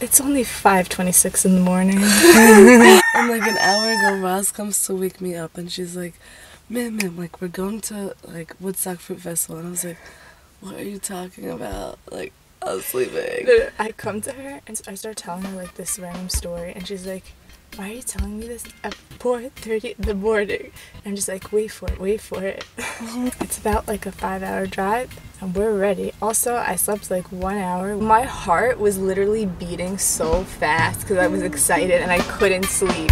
It's only 5:26 in the morning. and like an hour ago, Roz comes to wake me up, and she's like, "Man, man, like we're going to like Woodstock Fruit Festival," and I was like, "What are you talking about?" Like I was sleeping. I come to her and I start telling her like this random story, and she's like, "Why are you telling me this at 4:30 in the morning?" And I'm just like, "Wait for it, wait for it." it's about like a five-hour drive, and we're ready. Also, I slept like one hour. My heart was literally beating so fast because I was excited and I couldn't sleep.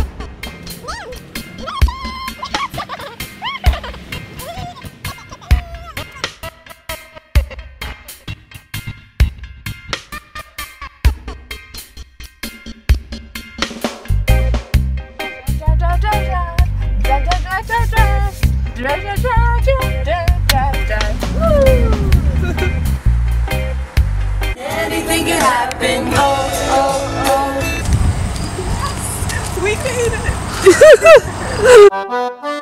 Anything can happen. Oh, oh, oh. We made it!